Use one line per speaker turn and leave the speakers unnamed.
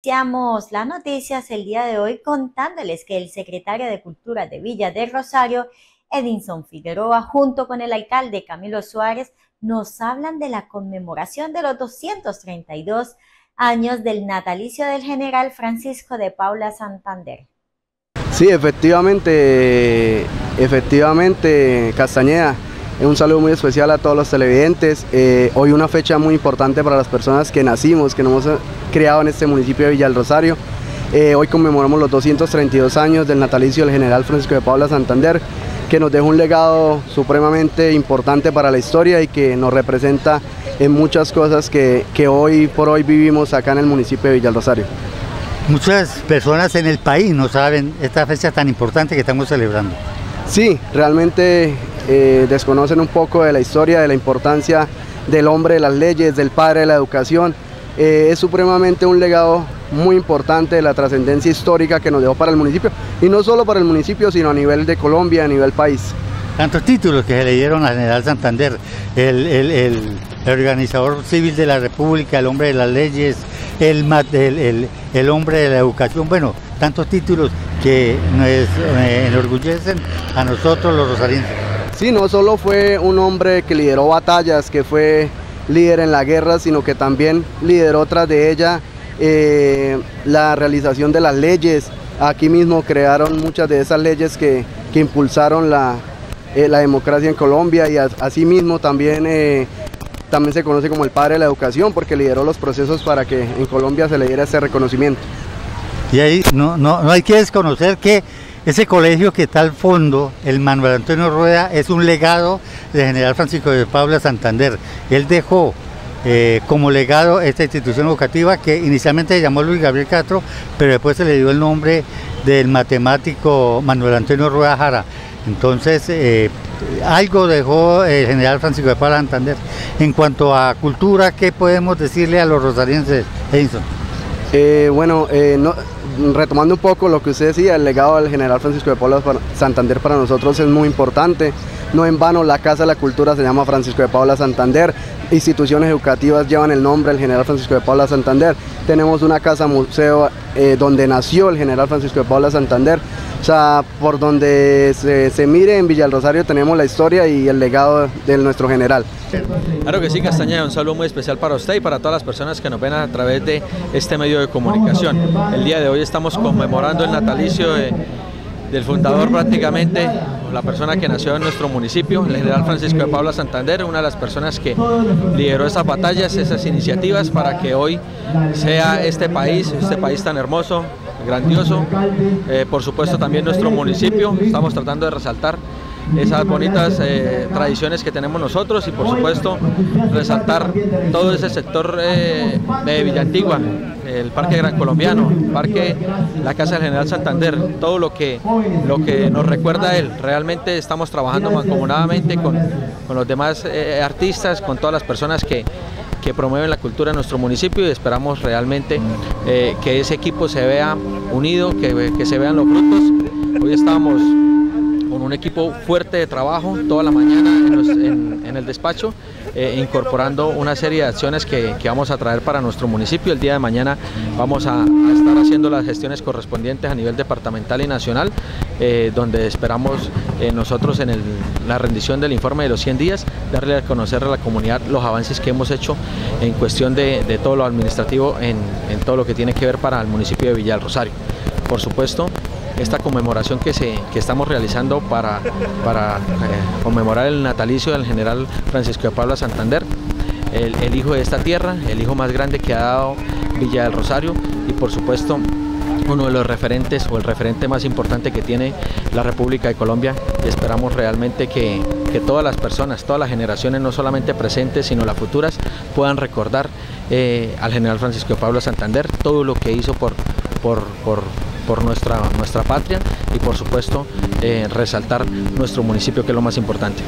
Iniciamos las noticias el día de hoy contándoles que el secretario de Cultura de Villa del Rosario, Edinson Figueroa, junto con el alcalde Camilo Suárez, nos hablan de la conmemoración de los 232 años del natalicio del general Francisco de Paula Santander.
Sí, efectivamente, efectivamente, Castañeda. Un saludo muy especial a todos los televidentes. Eh, hoy una fecha muy importante para las personas que nacimos, que nos hemos criado en este municipio de Villa del Rosario. Eh, hoy conmemoramos los 232 años del natalicio del general Francisco de Paula Santander, que nos dejó un legado supremamente importante para la historia y que nos representa en muchas cosas que, que hoy por hoy vivimos acá en el municipio de Villa del Rosario.
Muchas personas en el país no saben esta fecha tan importante que estamos celebrando.
Sí, realmente eh, desconocen un poco de la historia, de la importancia del hombre, de las leyes, del padre, de la educación. Eh, es supremamente un legado muy importante de la trascendencia histórica que nos dejó para el municipio, y no solo para el municipio, sino a nivel de Colombia, a nivel país.
Tantos títulos que se le dieron a General Santander, el, organizador civil de la República, el hombre de las leyes, el hombre de la educación, bueno, tantos títulos que nos eh, enorgullecen a nosotros los rosarienses.
Sí, no solo fue un hombre que lideró batallas, que fue líder en la guerra, sino que también lideró tras de ella eh, la realización de las leyes. Aquí mismo crearon muchas de esas leyes que, impulsaron la, eh, la, democracia en Colombia y asimismo también, eh, también se conoce como el padre de la educación porque lideró los procesos para que en Colombia se le diera ese reconocimiento.
Y ahí no, no, no hay que desconocer que ese colegio que está al fondo, el Manuel Antonio Rueda, es un legado de General Francisco de Paula Santander. Él dejó eh, como legado esta institución educativa que inicialmente se llamó Luis Gabriel Castro, pero después se le dio el nombre del matemático Manuel Antonio Rueda Jara. Entonces, eh, algo dejó el general Francisco de Paula Santander. En cuanto a cultura, ¿qué podemos decirle a los rosarienses, Edison?
Eh, bueno, no, retomando un poco lo que usted decía, el legado del general Francisco de Paula Santander para nosotros es muy importante. No en vano la Casa de la Cultura se llama Francisco de Paula Santander. Instituciones educativas llevan el nombre del general Francisco de Paula Santander. Tenemos una casa museo eh, donde nació el general Francisco de Paula Santander. O sea, por donde se, mire en Villa del Rosario tenemos la historia y el legado de nuestro general.
Claro que sí, Castañeda, un saludo muy especial para usted y para todas las personas que nos ven a través de este medio de comunicación. El día de hoy estamos conmemorando el natalicio del fundador prácticamente, la persona que nació en nuestro municipio, el general Francisco de Paula Santander, una de las personas que lideró esas batallas, esas iniciativas para que hoy sea este país, este país tan hermoso, grandioso. Eh, por supuesto también nuestro municipio, estamos tratando de resaltar esas bonitas eh, tradiciones que tenemos nosotros y por supuesto resaltar todo ese sector eh, de Villa Antigua, el Parque Gran Colombiano, Parque La Casa del General Santander, todo lo que, lo que nos recuerda a él. Realmente estamos trabajando mancomunadamente con, con los demás artistas, con todas las personas que, que promueven la cultura en nuestro municipio y esperamos realmente eh, que ese equipo se vea unido, que, que se vean los frutos. Hoy estamos un equipo fuerte de trabajo toda la mañana en, el despacho, eh, incorporando una serie de acciones que, vamos a traer para nuestro municipio. El día de mañana vamos a, estar haciendo las gestiones correspondientes a nivel departamental y nacional, eh, donde esperamos eh, nosotros en la rendición del informe de los 100 días, darle a conocer a la comunidad los avances que hemos hecho en cuestión de, todo lo administrativo en, en todo lo que tiene que ver para el municipio de Villa del Rosario. Por supuesto, esta conmemoración que, se, estamos realizando para, para eh, conmemorar el natalicio del general Francisco de Pablo Santander, el, hijo de esta tierra, el hijo más grande que ha dado Villa del Rosario y por supuesto uno de los referentes o el referente más importante que tiene la República de Colombia. Y esperamos realmente que, todas las personas, todas las generaciones, no solamente presentes sino las futuras, puedan recordar eh, al general Francisco de Pablo Santander todo lo que hizo por, por, por nuestra, nuestra patria y por supuesto eh, resaltar nuestro municipio que es lo más importante.